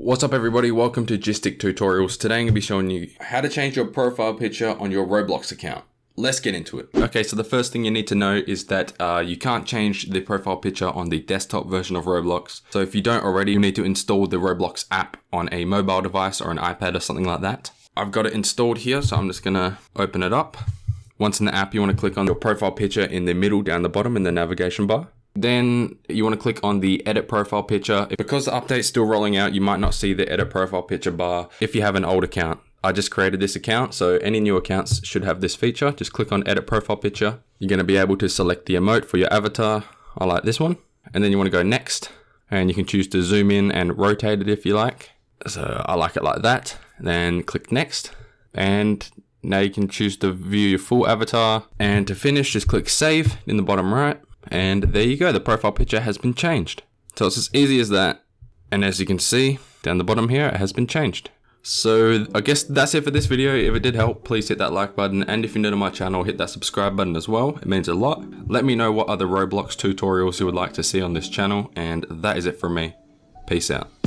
What's up everybody, welcome to Gystic Tutorials. Today I'm going to be showing you how to change your profile picture on your Roblox account. Let's get into it. Okay, so the first thing you need to know is that uh, you can't change the profile picture on the desktop version of Roblox. So if you don't already, you need to install the Roblox app on a mobile device or an iPad or something like that. I've got it installed here, so I'm just gonna open it up. Once in the app, you wanna click on your profile picture in the middle down the bottom in the navigation bar. Then you want to click on the edit profile picture. Because the update's still rolling out, you might not see the edit profile picture bar if you have an old account. I just created this account, so any new accounts should have this feature. Just click on edit profile picture. You're going to be able to select the emote for your avatar. I like this one. And then you want to go next, and you can choose to zoom in and rotate it if you like. So I like it like that. Then click next, and now you can choose to view your full avatar. And to finish, just click save in the bottom right. And there you go, the profile picture has been changed. So it's as easy as that. And as you can see, down the bottom here, it has been changed. So I guess that's it for this video. If it did help, please hit that like button. And if you're new to my channel, hit that subscribe button as well. It means a lot. Let me know what other Roblox tutorials you would like to see on this channel. And that is it from me. Peace out.